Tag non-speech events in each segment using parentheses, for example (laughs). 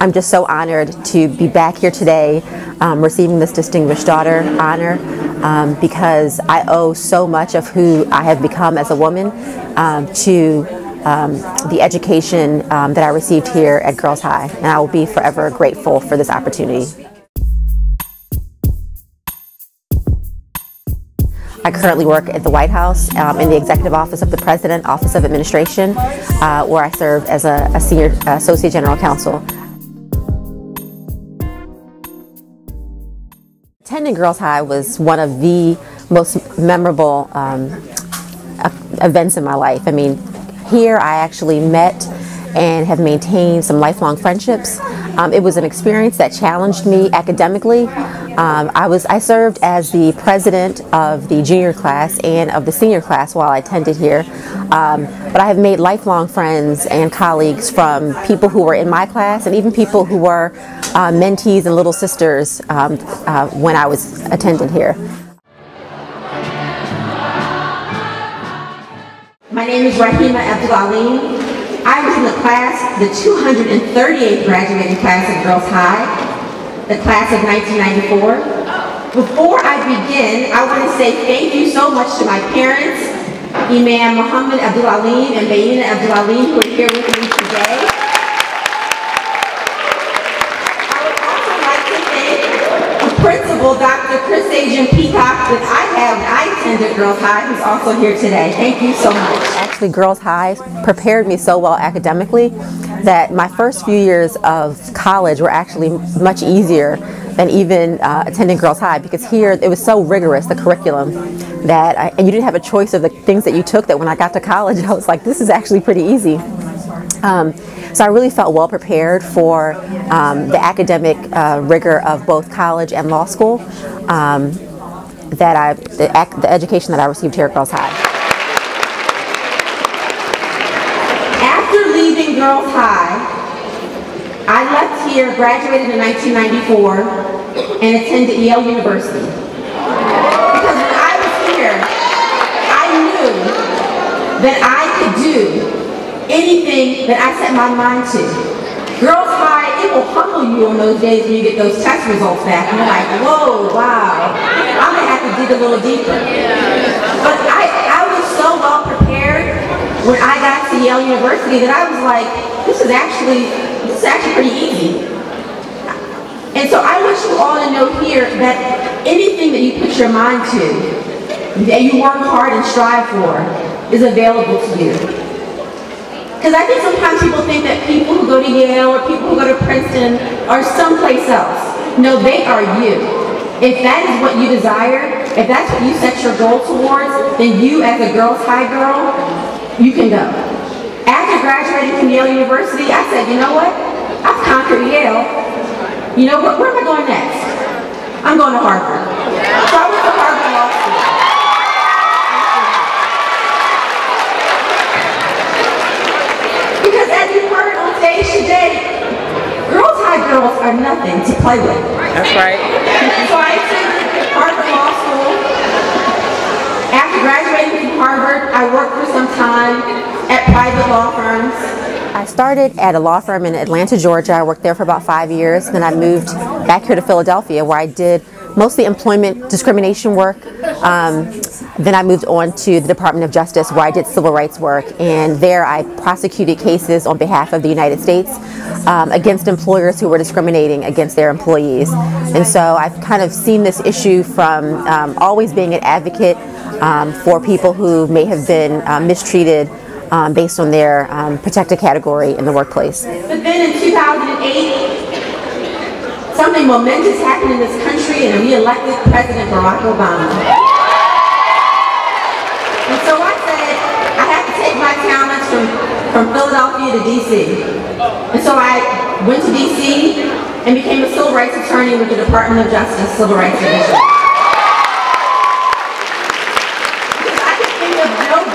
I'm just so honored to be back here today um, receiving this Distinguished Daughter honor um, because I owe so much of who I have become as a woman um, to um, the education um, that I received here at Girls High, and I will be forever grateful for this opportunity. I currently work at the White House um, in the Executive Office of the President, Office of Administration, uh, where I serve as a, a Senior Associate General Counsel. Attending Girls High was one of the most memorable um, events in my life. I mean, here I actually met and have maintained some lifelong friendships. Um, it was an experience that challenged me academically. Um, I was I served as the president of the junior class and of the senior class while I attended here. Um, but I have made lifelong friends and colleagues from people who were in my class and even people who were uh, mentees and little sisters um, uh, when I was attending here. My name is Raheemah Abdul Alim. I was in the class, the 238th graduating class of Girls High, the class of 1994. Before I begin, I want to say thank you so much to my parents, Imam Muhammad Abdul Alim and Bayina Abdul Alim, who are here with me today. I would also like to thank the principal, Dr. Chris Adrian Peacock, that I have, I attended Girls High, who's also here today. Thank you so much actually Girls High prepared me so well academically that my first few years of college were actually much easier than even uh, attending Girls High because here it was so rigorous, the curriculum, that I, and you didn't have a choice of the things that you took that when I got to college, (laughs) I was like, this is actually pretty easy. Um, so I really felt well prepared for um, the academic uh, rigor of both college and law school um, that I, the, the education that I received here at Girls High. Girls High, I left here, graduated in 1994, and attended Yale University. Because when I was here, I knew that I could do anything that I set my mind to. Girls High, it will humble you on those days when you get those test results back, and you're like, whoa, wow, I'm gonna have to dig a little deeper. But I, I was so well prepared when I got to Yale University that I was like, this is actually, this is actually pretty easy. And so I want you all to know here that anything that you put your mind to, that you work hard and strive for, is available to you. Because I think sometimes people think that people who go to Yale or people who go to Princeton are someplace else. No, they are you. If that is what you desire, if that's what you set your goal towards, then you as a Girls High girl you can go. After graduating from Yale University, I said, you know what? I've conquered Yale. You know what? Where am I going next? I'm going to Harvard. So I went to Harvard Law School. Because as you heard on stage today, Girls High girls are nothing to play with. That's right. so I attended Harvard Law School. After graduating Harvard. I worked for some time at private law firms. I started at a law firm in Atlanta, Georgia. I worked there for about five years. Then I moved back here to Philadelphia where I did mostly employment discrimination work. Um, then I moved on to the Department of Justice where I did civil rights work. And there I prosecuted cases on behalf of the United States um, against employers who were discriminating against their employees. And so I've kind of seen this issue from um, always being an advocate um, for people who may have been uh, mistreated um, based on their um, protected category in the workplace. But then in 2008, something momentous happened in this country and we elected President Barack Obama. And so I said, I have to take my talents from, from Philadelphia to DC. And so I went to DC and became a civil rights attorney with the Department of Justice Civil Rights Division.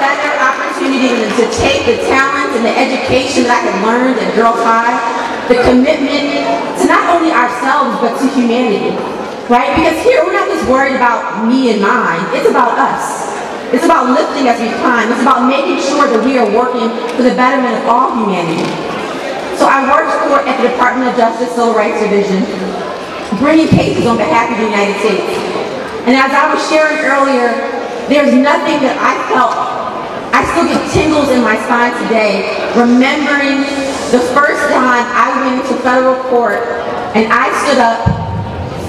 Opportunity to take the talent and the education that I had learned at Girl High, the commitment to not only ourselves, but to humanity, right? Because here, we're not just worried about me and mine, it's about us. It's about lifting as we climb. It's about making sure that we are working for the betterment of all humanity. So I worked for, at the Department of Justice Civil Rights Division, bringing cases on behalf of the United States. And as I was sharing earlier, there's nothing that I felt, I still get tingles in my spine today, remembering the first time I went into federal court and I stood up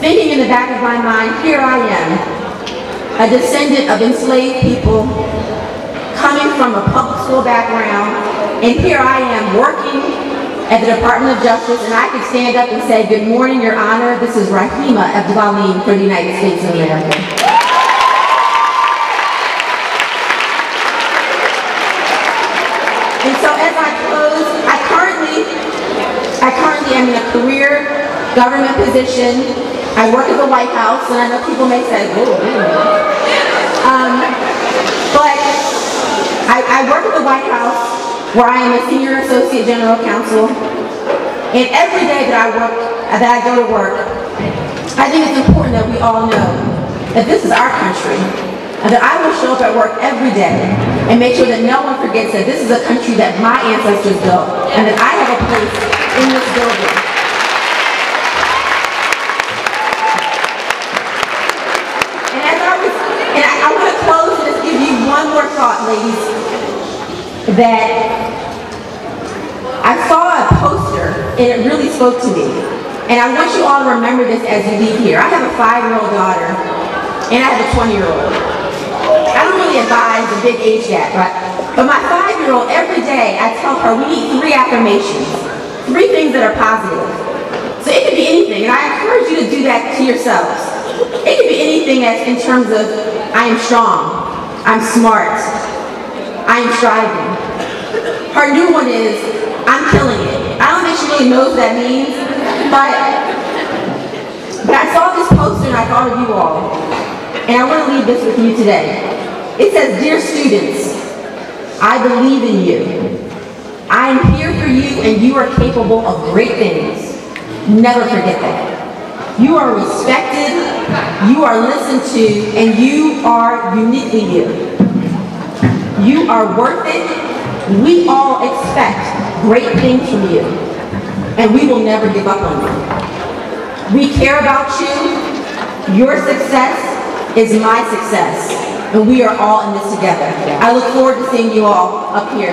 thinking in the back of my mind, here I am, a descendant of enslaved people coming from a public school background, and here I am working at the Department of Justice, and I could stand up and say, good morning, your honor, this is Raheemah Abdul for the United States of America. And so as I close, I currently, I currently am in a career government position. I work at the White House, and I know people may say, whoa, um, but I, I work at the White House where I am a senior associate general counsel. And every day that I work, that I go to work, I think it's important that we all know that this is our country. And that I will show up at work every day and make sure that no one forgets that this is a country that my ancestors built and that I have a place in this building. And as I was, and I, I want to close and just give you one more thought, ladies that I saw a poster and it really spoke to me. And I want you all to remember this as you leave here. I have a five-year-old daughter and I have a 20-year-old. I don't really advise a big age gap, but, but my five-year-old, every day I tell her we need three affirmations, three things that are positive. So it could be anything, and I encourage you to do that to yourselves. It could be anything as in terms of I am strong, I'm smart, I am striving. Her new one is, I'm killing it. I don't think she really knows what that means, but, but I saw this poster and I thought of you all. And I want to leave this with you today. It says, Dear students, I believe in you. I am here for you and you are capable of great things. Never forget that. You are respected, you are listened to, and you are uniquely you. You are worth it. We all expect great things from you. And we will never give up on you. We care about you. Your success is my success. And we are all in this together. I look forward to seeing you all up here.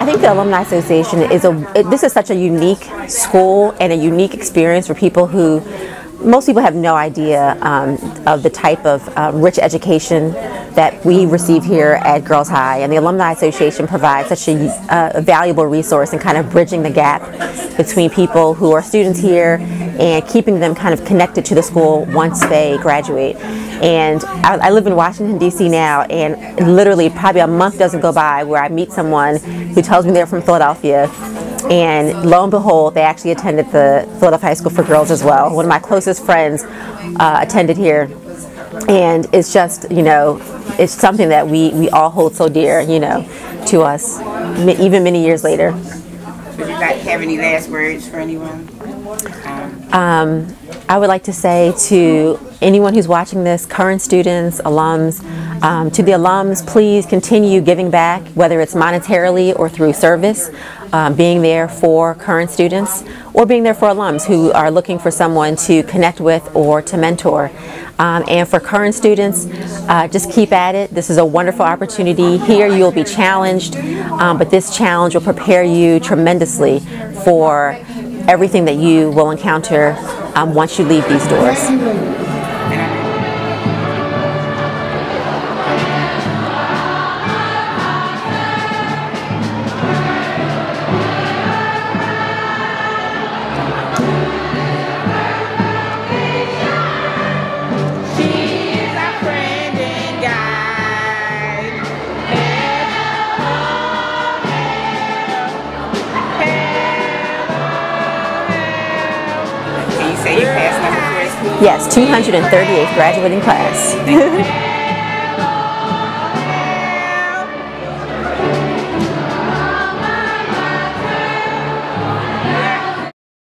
I think the Alumni Association is a, it, this is such a unique school and a unique experience for people who most people have no idea um, of the type of uh, rich education that we receive here at Girls High, and the Alumni Association provides such a, uh, valuable resource in kind of bridging the gap between people who are students here and keeping them kind of connected to the school once they graduate. And I, I live in Washington, D.C. now, and literally probably a month doesn't go by where I meet someone who tells me they're from Philadelphia and lo and behold, they actually attended the Philadelphia High School for Girls as well. One of my closest friends uh, attended here, and it's just, you know, it's something that we, we all hold so dear, you know, to us, even many years later. Would you like have any last words for anyone? Um, I would like to say to anyone who's watching this, current students, alums, um, to the alums, please continue giving back, whether it's monetarily or through service, um, being there for current students, or being there for alums who are looking for someone to connect with or to mentor. Um, and for current students, uh, just keep at it. This is a wonderful opportunity. Here you'll be challenged, um, but this challenge will prepare you tremendously for everything that you will encounter um, once you leave these doors. Yes, 238th graduating class. (laughs)